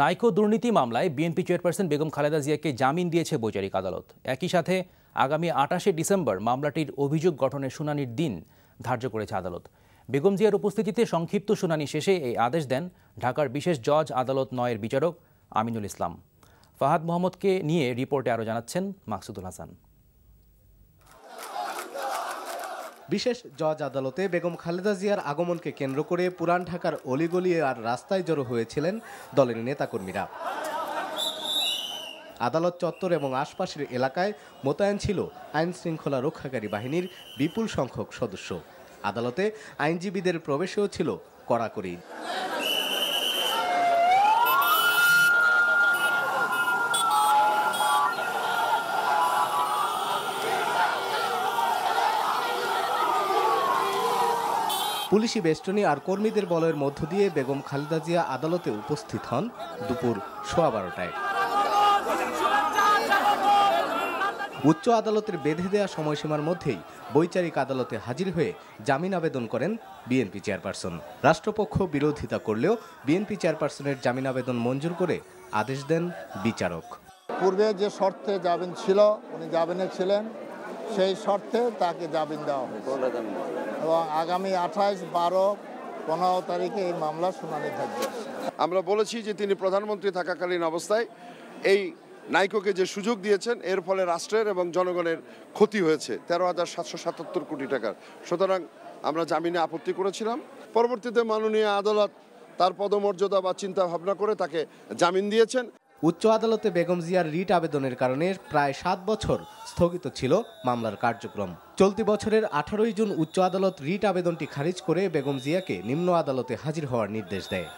নাইকো দুর্নীতি মামলায় BNP chairperson Begum Khaleda জিয়াকে জামিন দিয়েছে বৈচারিক আদালত। একই সাথে আগামী আটাশে ডিসেম্বর মামলাটির অভিযোগ গঠনের শুনানির দিন ধার্য করেছে আদালত। বেগম জিয়ার উপস্থিতিতে সংক্ষিপ্ত শুনানি শেষে এই আদেশ দেন ঢাকার বিশেষ জজ আদালত নয়ের বিচারক আমিনুল ইসলাম। ফাহাদ মোহাম্মদকে নিয়ে রিপোর্টে আরও জানাচ্ছেন মাকসুদুল হাসান। বিশেষ জজ আদালতে বেগম খালেদা জিয়ার আগমনকে কেন্দ্র করে পুরান ঢাকার অলিগলি আর রাস্তায় জড়ো হয়েছিলেন দলের নেতাকর্মীরা। আদালত চত্বর এবং আশপাশের এলাকায় মোতায়েন ছিল আইন শৃঙ্খলা রক্ষাকারী বাহিনীর বিপুল সংখ্যক সদস্য। আদালতে আইনজীবীদের প্রবেশেও ছিল কড়াকড়ি। পুলিশি বেষ্টনী আর কর্মীদের বলয়ের মধ্য দিয়ে বেগম খালেদা জিয়া আদালতে উপস্থিত হন দুপুর সোয়া বারোটায়। উচ্চ আদালতের বেঁধে দেওয়া সময়সীমার মধ্যেই বৈচারিক আদালতে হাজির হয়ে জামিন আবেদন করেন বিএনপি চেয়ারপারসন। রাষ্ট্রপক্ষ বিরোধিতা করলেও বিএনপি চেয়ারপারসনের জামিন আবেদন মঞ্জুর করে আদেশ দেন বিচারক। পূর্বে যে শর্তে জামিন ছিল, উনি জামিনে ছিলেন। সেই শর্তে তাকে জামিন দেওয়া হয়েছে। এবং আগামী আঠাইশ বারো পনেরো তারিখে এই মামলা শুনানি থাকবে। আমরা বলেছি যে তিনি প্রধানমন্ত্রী থাকাকালীন অবস্থায় এই নাইকোকে যে সুযোগ দিয়েছেন এর ফলে রাষ্ট্রের এবং জনগণের ক্ষতি হয়েছে। তেরো হাজার সাতশো সাতাত্তর কোটি টাকার। সুতরাং আমরা জামিনে আপত্তি করেছিলাম। পরবর্তীতে মাননীয় আদালত তার পদমর্যাদা বা চিন্তা ভাবনা করে তাকে জামিন দিয়েছেন। উচ্চ আদালতে বেগম জিয়ার রিট আবেদনের কারণে প্রায় সাত বছর স্থগিত ছিল মামলার কার্যক্রম। চলতি বছরের আঠারোই জুন উচ্চ আদালত রিট আবেদনটি খারিজ করে বেগম জিয়াকে নিম্ন আদালতে হাজির হওয়ার নির্দেশ দেয়।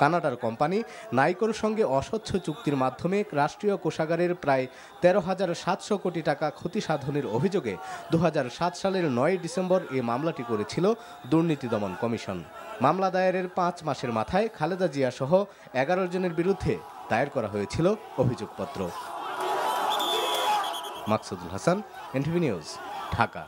কানাডার কোম্পানি নাইকোর সঙ্গে অস্বচ্ছ চুক্তির মাধ্যমে রাষ্ট্রীয় কোষাগারের প্রায় তেরো হাজার সাতশো কোটি টাকা ক্ষতি সাধনের অভিযোগে দু হাজার সাত সালের নয় ডিসেম্বর এ মামলাটি করেছিল দুর্নীতি দমন কমিশন। মামলা দায়েরের পাঁচ মাসের মাথায় খালেদা জিয়া সহ এগারো জনের বিরুদ্ধে দায়ের করা হয়েছিল অভিযোগপত্র। Maksudul Hasan, NTV news, Dhaka.